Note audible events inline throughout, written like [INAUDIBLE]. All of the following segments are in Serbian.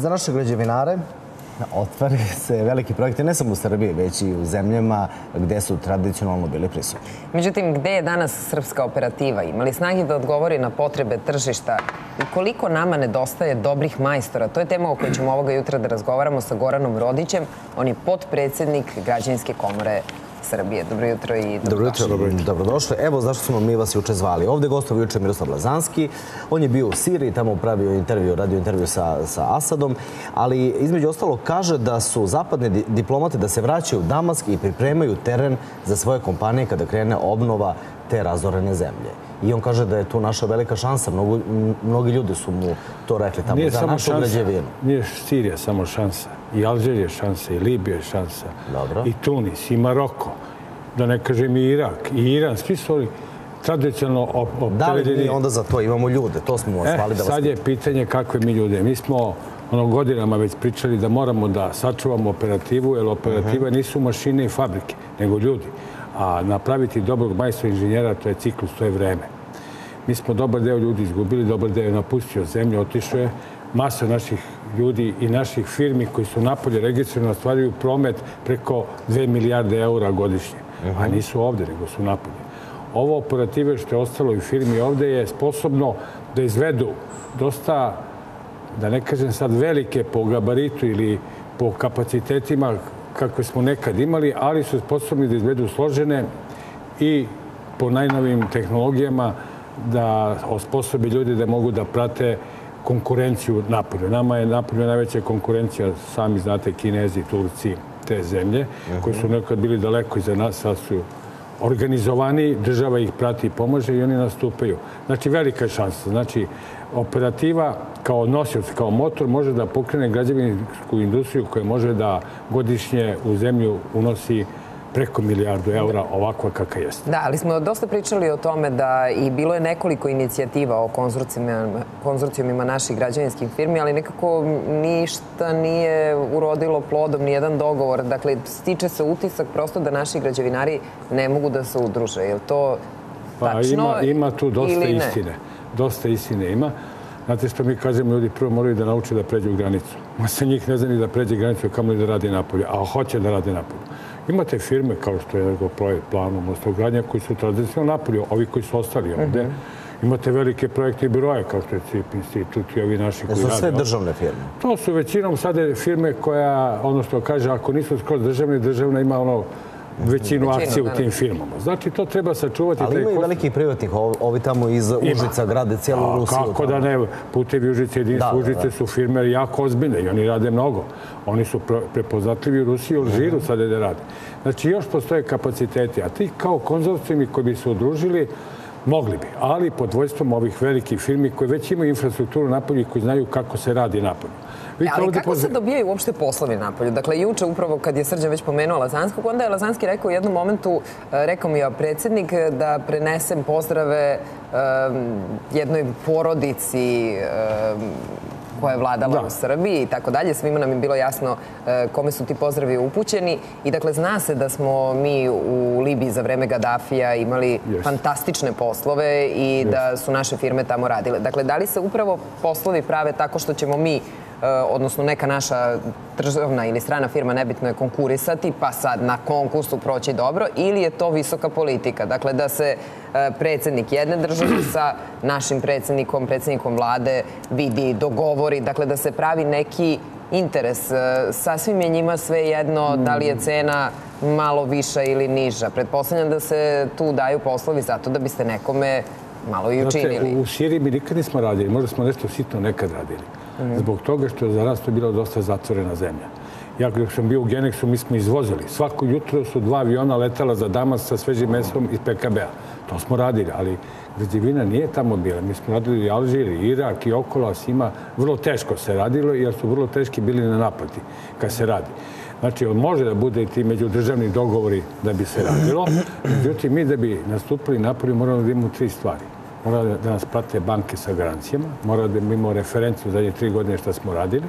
Za naše građevinare otvaraju se veliki projekti ne samo u Srbiji, već i u zemljama gde su tradicionalno bili prisutni. Međutim, gde je danas srpska operativa? Imali snagi da odgovori na potrebe tržišta i koliko nama nedostaje dobrih majstora? To je tema o kojoj ćemo ovoga jutra da razgovaramo sa Goranom Rodićem. On je potpredsednik Građanske komore Srbije. Dobro jutro i dobrodošli. Dobro jutro, dobrodošli. Evo zašto smo mi vas juče zvali. Ovde gostov juče Miroslav Lazanski. On je bio u Siriji, tamo pravio intervju, radio intervju sa, sa Asadom, ali između ostalo kaže da su zapadne diplomate da se vraćaju u Damask i pripremaju teren za svoje kompanije kada krene obnova te razorene zemlje. I on kaže da je tu naša velika šansa. Mnogo, mnogi ljudi su mu to rekli tamo nije za samo našu šansa, građevinu. Nije Sirija samo šansa. I Alžir je šansa, i Libija je šansa. Dobro. I Tunis, i Maroko. Da ne kažem i Irak, i Iran. Svi su oni tradicionalno optereljeni. Da li mi onda za to imamo ljude? To smo vas e, da vas... sad je pitanje kakve mi ljude. Mi smo ono godinama već pričali da moramo da sačuvamo operativu, jer operativa uh -huh. nisu mašine i fabrike, nego ljudi. A napraviti dobrog majstora inženjera, to je ciklus, to je vreme. Mi smo dobar deo ljudi izgubili, dobar deo je napustio zemlju, otišao je. Masa naših ljudi i naših firmi koji su napolje registrovani ostvaruju promet preko 2 milijarde eura godišnje. A nisu ovde, nego su napolje. Ovo operative što je ostalo i firmi ovde je sposobno da izvedu dosta, da ne kažem sad velike po gabaritu ili po kapacitetima kakve smo nekad imali, ali su sposobni da izvedu složene i po najnovim tehnologijama da osposobi ljudi da mogu da prate konkurenciju napolju. Nama je napolju najveća konkurencija, sami znate, Kinezi, Turci, te zemlje, koji su nekad bili daleko iza nas, sad su organizovani, država ih prati i pomaže i oni nastupaju. Znači, velika je šansa. Znači, operativa kao nosioc, kao motor može da pokrene građevinsku industriju koja može da godišnje u zemlju unosi preko milijardu eura ovakva kakva jeste. Da, ali smo dosta pričali o tome da i bilo je nekoliko inicijativa o konzorcijumima, konzorcijumima naših građevinskih firmi, ali nekako ništa nije urodilo plodom, ni jedan dogovor. Dakle, stiče se utisak prosto da naši građevinari ne mogu da se udruže. Je li to pa, tačno ima, ima tu dosta istine. Dosta istine ima. Znate što mi kažemo, ljudi prvo moraju da nauče da pređu granicu. Ma se njih ne zna ni da pređe granicu, kamo li da radi napolje, a hoće da radi napolje. Imate firme kao što je Energoprojekt, Planu, Mostogradnja, koji su tradicionalno napolju, ovi koji su ostali ovde. Imate velike projekte i biroje, kao što je CIP institut i ovi naši koji Za rade. sve državne firme. To su većinom sada firme koja, ono što kaže, ako nisu skroz državne, državna ima ono većinu akcije u da. tim firmama. Znači, to treba sačuvati. Ali ima i velikih privatnih, ovi, tamo iz Užica grade cijelu Rusiju. Kako da ne, putevi Užice, jedinstvo Da, da, Užice da. su firme jako ozbiljne i oni rade mnogo. Oni su pre- prepoznatljivi u Rusiji i Alžiru sada da rade. Znači, još postoje kapaciteti, a ti kao konzorcijumi koji bi se udružili, mogli bi, ali pod vojstvom ovih velikih firmi koji već imaju infrastrukturu napolju i koji znaju kako se radi napolju. Ali kako se dobijaju uopšte poslovi napolju? Dakle, juče upravo kad je Srđan već pomenuo Lazanskog, onda je Lazanski rekao u jednom momentu, e, rekao mi je predsjednik, e, da prenesem pozdrave um, jednoj porodici um, koja je vladala Da. u Srbiji i tako dalje. Svima nam je bilo jasno e, kome su ti pozdravi upućeni. I dakle, zna se da smo mi u Libiji za vreme Gaddafija imali Jeste. fantastične poslove i da su naše firme tamo radile. Dakle, da li se upravo poslovi prave tako što ćemo mi odnosno neka naša državna ili strana firma, nebitno je konkurisati, pa sad na konkursu proći dobro, ili je to visoka politika? Dakle, da se e, predsednik jedne države [CLEARS THROAT] sa našim predsednikom, predsednikom vlade vidi, dogovori, dakle da se pravi neki interes. E, Sasvim je njima sve jedno da li je cena malo viša ili niža. Pretpostavljam da se tu daju poslovi zato da biste nekome malo i učinili. Znate, u Siriji mi nikad nismo radili, možda smo nešto sitno nekad radili. Zbog toga što je za nas to bila dosta zatvorena zemlja. Ja dok sam bio u Geneksu, mi smo izvozili. Svako jutro su dva aviona letala za Damas sa svežim mesom iz PKB-a. To smo radili, ali građevina nije tamo bila. Mi smo radili i Alžir, i Irak i okolo, a svima vrlo teško se radilo, jer su vrlo teški bili na naplati kad se radi. Znači, on može da bude i ti međudržavni dogovori da bi se radilo. Međutim, mi da bi nastupili napolju moramo da imamo tri stvari. Mora da, nas prate banke sa garancijama, mora da imamo referenciju zadnje tri godine šta smo radili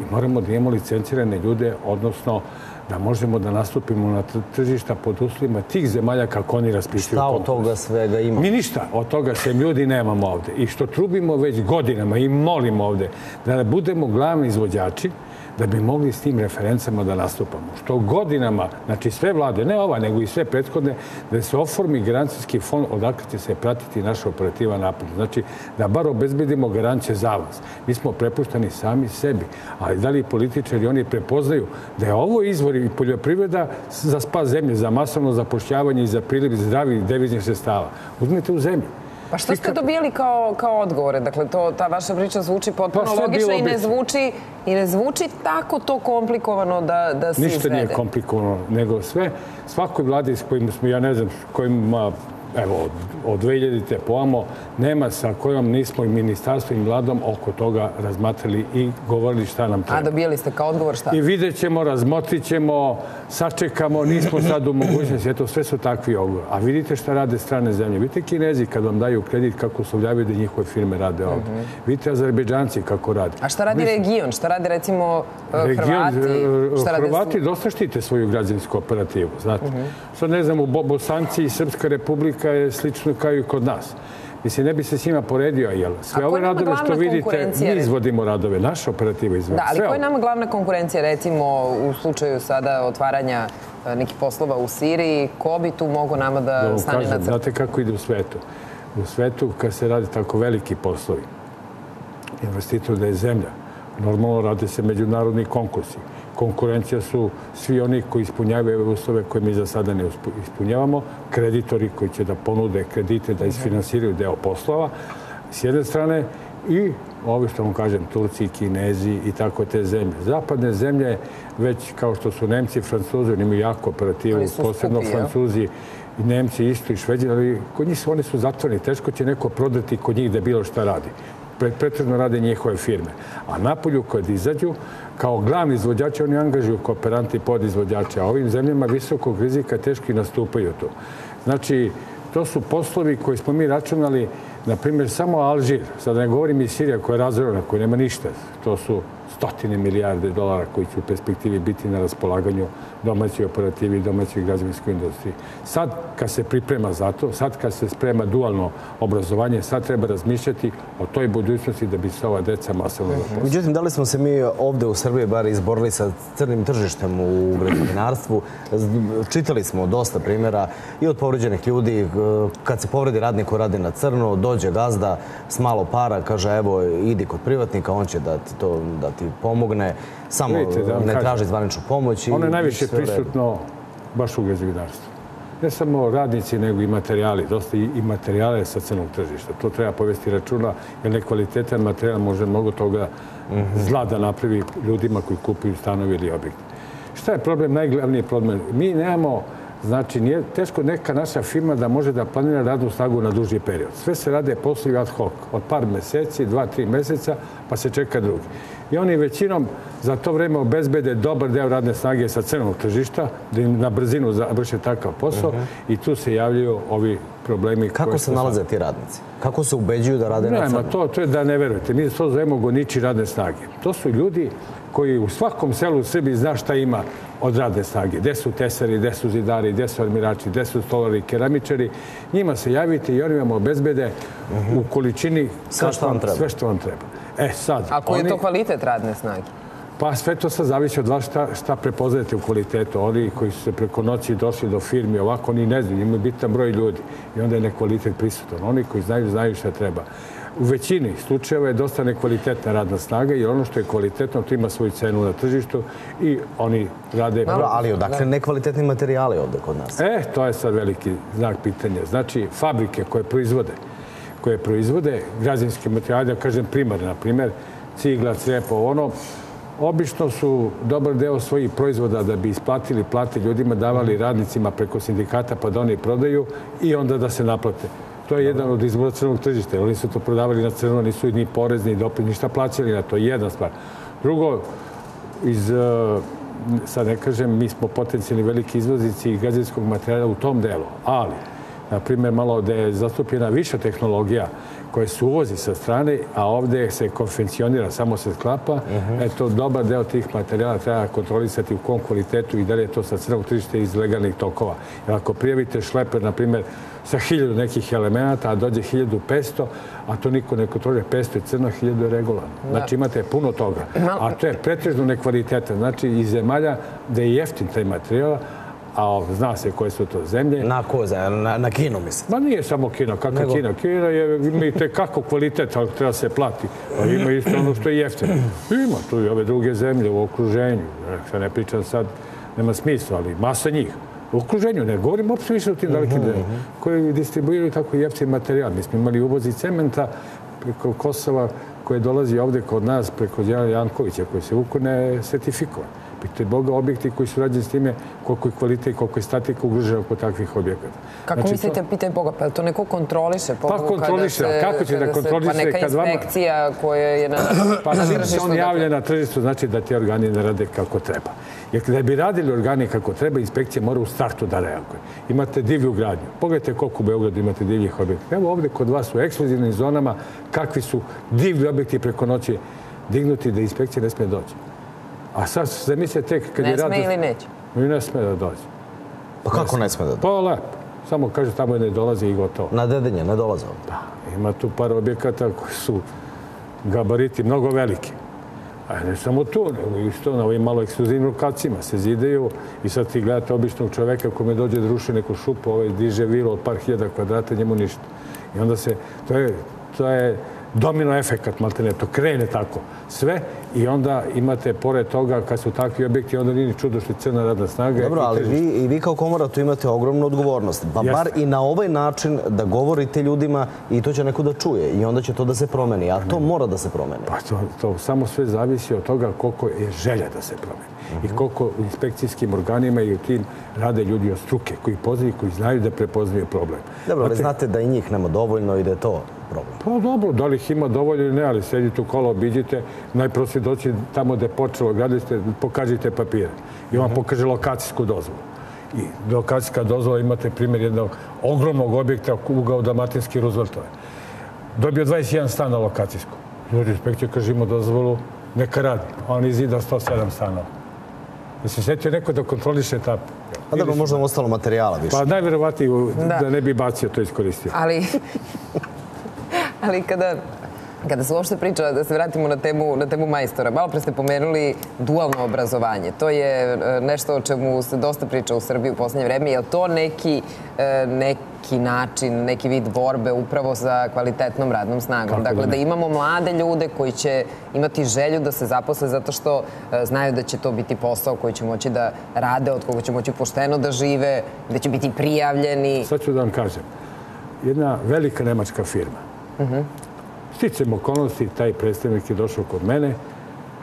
i moramo da imamo licencirane ljude, odnosno da možemo da nastupimo na tržišta pod uslovima tih zemalja kako oni raspisuju Šta od toga svega ima? Mi ništa od toga se ljudi nemamo ovde. I što trubimo već godinama i molimo ovde da budemo glavni izvođači, da bi mogli s tim referencama da nastupamo. Što godinama, znači sve vlade, ne ova, nego i sve prethodne, da se oformi garancijski fond odakle će se pratiti naša operativa napad. Znači, da bar obezbedimo garancije za vas. Mi smo prepuštani sami sebi, ali da li političari oni prepoznaju da je ovo izvor i poljoprivreda za spas zemlje, za masovno zapošljavanje i za priliv zdravih deviznih sredstava. Uzmite u zemlju. Pa što ste dobijali kao, kao odgovore? Dakle, to, ta vaša priča zvuči potpuno pa logično i ne zvuči, i ne zvuči tako to komplikovano da, da se Ništa izvede. nije komplikovano, nego sve, svakoj vladi s kojim smo, ja ne znam, s kojima evo, od, od 2000. poamo, nema sa kojom nismo i ministarstvo i vladom oko toga razmatrali i govorili šta nam treba. A dobijali ste kao odgovor šta? I vidjet ćemo, razmotrit ćemo, sačekamo, nismo sad u mogućnosti. Eto, sve su takvi odgovor. A vidite šta rade strane zemlje. Vidite Kinezi kad vam daju kredit kako uslovljavaju da njihove firme rade ovde. Mm -hmm. Vidite Azerbejdžanci kako rade. A šta radi region? Šta radi recimo region, Hrvati? Šta Hrvati radi... dosta štite svoju građansku operativu, znate. Mm -hmm. Sad ne znam, u Bosanci i Srpska republika je slično kao i kod nas. Mislim, ne bi se s njima poredio, jel? Sve ove radove što vidite, mi izvodimo radove, naša operativa izvodi. Da, ali koja je nama glavna konkurencija, recimo, u slučaju sada otvaranja nekih poslova u Siriji, ko bi tu mogo nama da, da stane kažem, na crtu? Znate kako ide u svetu? U svetu, kad se radi tako veliki poslovi, investitor da je zemlja, normalno rade se međunarodni konkursi konkurencija su svi oni koji ispunjavaju ove uslove koje mi za sada ne ispunjavamo, kreditori koji će da ponude kredite, da isfinansiraju deo poslova, s jedne strane, i ovi što vam kažem, Turci, Kinezi i tako te zemlje. Zapadne zemlje, već kao što su Nemci i Francuzi, oni imaju jako operativu, posebno skupi, Francuzi i Nemci isto i Šveđani, ali kod njih su, oni su zatvoreni. Teško će neko prodati kod njih da bilo šta radi pretredno rade njihove firme. A napolju kad izađu, kao glavni izvođači, oni angažuju kooperanti i podizvođače, a ovim zemljama visokog rizika teški nastupaju tu. Znači, to su poslovi koji smo mi računali, na primjer, samo Alžir, sad ne govorim i Sirija koja je razorona, koja nema ništa, to su stotine milijarde dolara koji će u perspektivi biti na raspolaganju domaćoj operativi i domaćoj građevinskoj industriji. Sad, kad se priprema za to, sad kad se sprema dualno obrazovanje, sad treba razmišljati o toj budućnosti da bi se ova deca masovno zaposlila. Međutim, da li smo se mi ovde u Srbiji bar izborili sa crnim tržištem u građevinarstvu? Čitali smo dosta primjera i od povređenih ljudi. Kad se povredi radnik ko radi na crno, dođe gazda s malo para, kaže evo, idi kod privatnika, on će da ti, to, da ti pomogne. Samo Vidite, da ne traži zvaničnu pomoć. Ono je najviše prisutno baš u građevinarstvu. Ne samo radnici, nego i materijali. Dosta i materijale sa crnog tržišta. To treba povesti računa, jer nekvalitetan materijal može mnogo toga zla da napravi ljudima koji kupuju stanovi ili objekte. Šta je problem? Najglavniji problem. Mi nemamo Znači, nije teško neka naša firma da može da planira radnu snagu na duži period. Sve se rade poslovi ad hoc, od par meseci, dva, tri meseca, pa se čeka drugi. I oni većinom za to vreme obezbede dobar deo radne snage sa crnog tržišta, da im na brzinu završe takav posao uh -huh. i tu se javljaju ovi problemi. Kako se nalaze ti radnici? Kako se ubeđuju da rade na crno? To, to je da ne verujete. Mi to zovemo goniči radne snage. To su ljudi koji u svakom selu u Srbiji zna šta ima od radne snage. Gde su tesari, gde su zidari, gde su armirači, gde su stolari, keramičari. Njima se javite i oni vam obezbede uh -huh. u količini sve što vam treba. Sve što vam treba. E sad... A koji oni... je to kvalitet radne snage? Pa sve to sad zavisi od vas šta, šta prepoznajete u kvalitetu. Oni koji su se preko noći došli do firmi ovako, oni ne znaju, imaju bitan broj ljudi i onda je nekvalitet prisutan. Oni koji znaju, znaju šta treba. U većini slučajeva je dosta nekvalitetna radna snaga jer ono što je kvalitetno to ima svoju cenu na tržištu i oni rade... Dobro, ali odakle nekvalitetni materijali ovde kod nas? E, to je sad veliki znak pitanja. Znači, fabrike koje proizvode koje proizvode građanske materijale, da kažem primarne, na primer, cigla, crepo, ono, obično su dobar deo svojih proizvoda da bi isplatili plate ljudima, davali radnicima preko sindikata pa da oni prodaju i onda da se naplate. To je jedan od izbora crnog tržišta. Oni su to prodavali na crno, nisu ni porez, ni dopis, ništa plaćali na to. Jedna stvar. Drugo, iz, e, sad ne kažem, mi smo potencijalni veliki izvoznici građanskog materijala u tom delu, ali na primjer, malo da je zastupljena viša tehnologija koja se uvozi sa strane, a ovdje se konfekcionira, samo se sklapa, eto, dobar deo tih materijala treba kontrolisati u kom kvalitetu i da li je to sa crnog tržišta iz legalnih tokova. Jer ako prijavite šleper, na primjer, sa hiljadu nekih elemenata, a dođe 1500, a to niko ne kontrolira, 500 je crno, 1000 je regularno. Znači imate puno toga. A to je pretežno nekvaliteta. Znači iz zemalja da je jeftin taj materijal, a zna se koje su to zemlje. Na ko Na, na Kinu, mislim? Ma nije samo Kina. Kakva Nego... Kina? Kina je, ima i kako kvalitet, ali treba se plati. A ima isto ono što je jeftino. Ima tu i ove druge zemlje u okruženju. Ja ne pričam sad, nema smisla, ali masa njih. U okruženju, ne govorim uopšte više o tim dalekim uh koji distribuiraju tako jeftin materijal. Mi smo imali uvozi cementa preko Kosova koje dolazi ovde kod nas preko Djana Jankovića koji se vuku ne sertifikovan. Pitajte Boga objekti koji su rađeni s time koliko je kvalitet i koliko je statika ugrožena oko takvih objekata. Kako znači, mislite, to... pitaj Boga, pa to neko kontroliše? Pa kontroliše, se, kako će da kontroliše pa neka kad vama... inspekcija koja je na, pa, na tržištu? Pa on javlja na tržištu, znači da ti organi ne rade kako treba. Jer da bi radili organi kako treba, inspekcija mora u startu da reaguje. Imate divlju gradnju. Pogledajte koliko u Beogradu imate divljih objekta. Evo ovde kod vas u ekskluzivnim zonama kakvi su divlji objekti preko noći dignuti da inspekcija ne smije doći. A sad se misle tek kad ne je rad... Ne sme ili neće? I ne sme da dođe. Pa kako ne sme da dođe? Pa lepo. Samo kaže tamo ne dolazi i gotovo. Na dedenje ne dolaze Da. Ima tu par objekata koji su gabariti mnogo veliki. A ne samo tu, nego isto na ovim malo ekskluzivnim lokacijama se zidaju i sad ti gledate običnog čoveka kome dođe da ruši neku šupu, ovaj diže vilo od par hiljada kvadrata, njemu ništa. I onda se, to je, to je domino efekat, maltene, to krene tako sve i onda imate pored toga kad su takvi objekti, onda nije čudo što je crna radna snaga. Dobro, ali vi, i vi kao komora tu imate ogromnu odgovornost. Pa bar i na ovaj način da govorite ljudima i to će neko da čuje i onda će to da se promeni, a to mora da se promeni. Pa to, to samo sve zavisi od toga koliko je želja da se promeni i koliko u inspekcijskim organima i u tim rade ljudi od struke koji poznaju, koji znaju da prepoznaju problem. Dobro, ali znate da i njih nema dovoljno i da je to problem. Pa dobro, da li ih ima dovoljno ili ne, ali sedite u kolo, obiđite, najprosti doći tamo gde je počelo, gradite, pokažite papire. I on pokaže lokacijsku dozvolu. I lokacijska dozvola imate primjer jednog ogromnog objekta ugao Dalmatinski Rooseveltove. Dobio 21 stan na lokacijsku. Ljudi inspekcija kaže ima dozvolu, neka radi. On izida 107 stanova. Da se setio neko da kontroliše ta... A da bi možda ostalo materijala više. Pa najverovatnije da. da ne bi bacio to iskoristio. Ali, [LAUGHS] ali kada Kada se uopšte priča, da se vratimo na temu, na temu majstora, malo pre ste pomenuli dualno obrazovanje. To je e, nešto o čemu se dosta priča u Srbiji u poslednje vreme. Je li to neki, e, neki način, neki vid borbe upravo za kvalitetnom radnom snagom? Kako dakle, da, da imamo mlade ljude koji će imati želju da se zaposle zato što e, znaju da će to biti posao koji će moći da rade, od koga će moći pošteno da žive, da će biti prijavljeni. Sad ću da vam kažem. Jedna velika nemačka firma -huh Sticam okolnosti, taj predstavnik je došao kod mene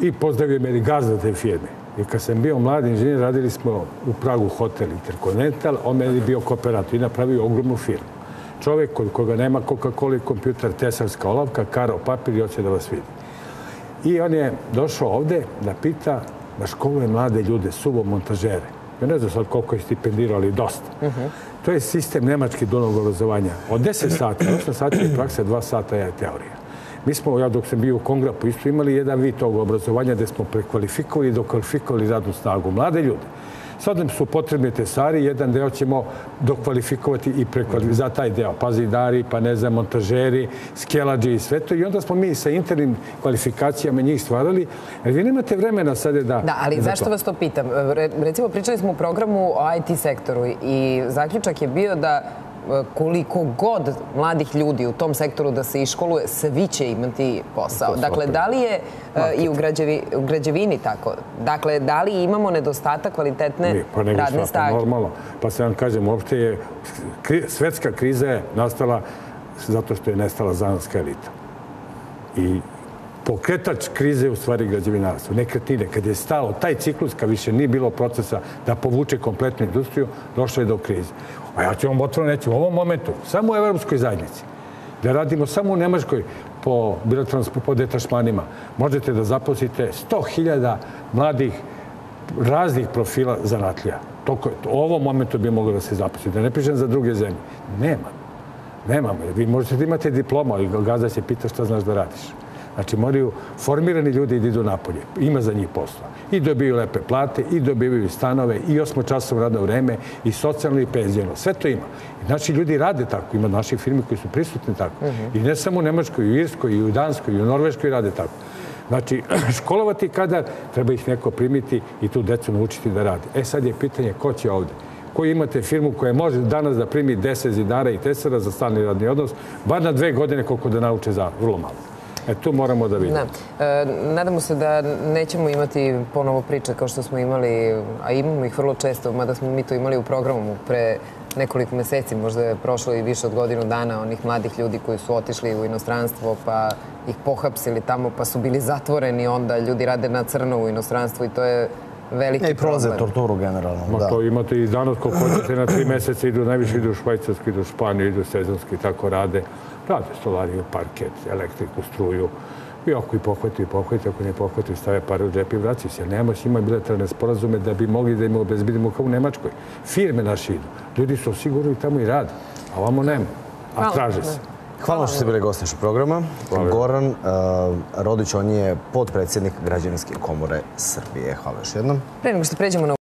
i pozdravio me gazda te firme. I kad sam bio mladi inženjer, radili smo u Pragu hotel Intercontinental, on meni bio kooperator i napravio ogromnu firmu. Čovek kod koga nema Coca-Cola kompjuter, tesarska olavka, karo papir i hoće da vas vidi. I on je došao ovde da pita da školuje mlade ljude, suvo montažere. Ja ne znam sad koliko je stipendirao, ali dosta. Uh -huh. To je sistem nemački dualnog obrazovanja. Od 10 sati, 8 sati je praksa, 2 sata je teorija. Mi smo, ja dok sam bio u Kongrapu, isto imali jedan vid tog obrazovanja gde smo prekvalifikovali i dokvalifikovali radnu snagu. Mlade ljude. Sad nam su potrebni tesari, jedan deo ćemo dokvalifikovati i prekvalifikovati za taj deo. Pazidari, pa ne znam, montažeri, skelađi i sve to. I onda smo mi sa internim kvalifikacijama njih stvarali. Jer vi nemate vremena sada da... Da, ali zašto vas to pitam? Recimo, pričali smo u programu o IT sektoru i zaključak je bio da koliko god mladih ljudi u tom sektoru da se iškoluje, svi će imati posao. Dakle, da li je e, i u, građevi, u građevini tako? Dakle, da li imamo nedostatak kvalitetne Mi, pa radne Pa normalno. Pa se vam kažem, uopšte je, kri, svetska kriza je nastala zato što je nestala zanatska elita. I pokretač krize u stvari građevinarstvo, nekretnine. Kad je stalo taj ciklus, kad više nije bilo procesa da povuče kompletnu industriju, došlo je do krize. A ja ću vam otvorno reći, u ovom momentu, samo u Evropskoj zajednici, da radimo samo u Nemačkoj po po detašmanima, možete da zaposlite 100.000 mladih raznih profila zanatlija. Toko, u ovom momentu bi moglo da se zaposli. Da ne pričam za druge zemlje. Nema. Nemamo. Vi možete da imate diploma, ali gazda se pita šta znaš da radiš. Znači, moraju formirani ljudi da idu napolje. Ima za njih posla. I dobiju lepe plate, i dobivaju stanove, i osmočasovno radno vreme, i socijalno i penzijeno. Sve to ima. I naši ljudi rade tako. Ima naših firmi koji su prisutni tako. I ne samo u Nemačkoj, i u Irskoj, i u Danskoj, i u Norveškoj rade tako. Znači, [CLEARS THROAT] školovati kadar, treba ih neko primiti i tu decu naučiti da rade. E sad je pitanje ko će ovde koji imate firmu koja može danas da primi 10 zidara i tesara za stalni radni odnos, bar na dve godine koliko da nauče za vrlo malo. E, tu moramo da vidimo. Da. E, nadamo se da nećemo imati ponovo priče kao što smo imali, a imamo ih vrlo često, mada smo mi to imali u programu pre nekoliko meseci, možda je prošlo i više od godinu dana, onih mladih ljudi koji su otišli u inostranstvo pa ih pohapsili tamo pa su bili zatvoreni, onda ljudi rade na crno u inostranstvu i to je veliki E, I prolaze problem. torturu generalno. Ma Da. to imate i danas koliko hoćete na tri meseca idu, najviše idu u Švajcarsku, idu u Španiju, idu sezonski, tako rade. Rade stolariju, parket, elektriku, struju. I ako i pohvati, i pohvati, ako ne pohvati, stave pare u džep i vraci se. Nemaš ima bilateralne sporazume da bi mogli da im obezbedimo kao u Nemačkoj. Firme naši idu. Ljudi su sigurni tamo i rade, a ovamo nema. A traže se. Hvala vam što ste bili gost našeg programa. Hvala. Goran uh, Rodić, on je podpredsjednik Građevinske komore Srbije. Hvala još jednom. Pre nego što pređemo na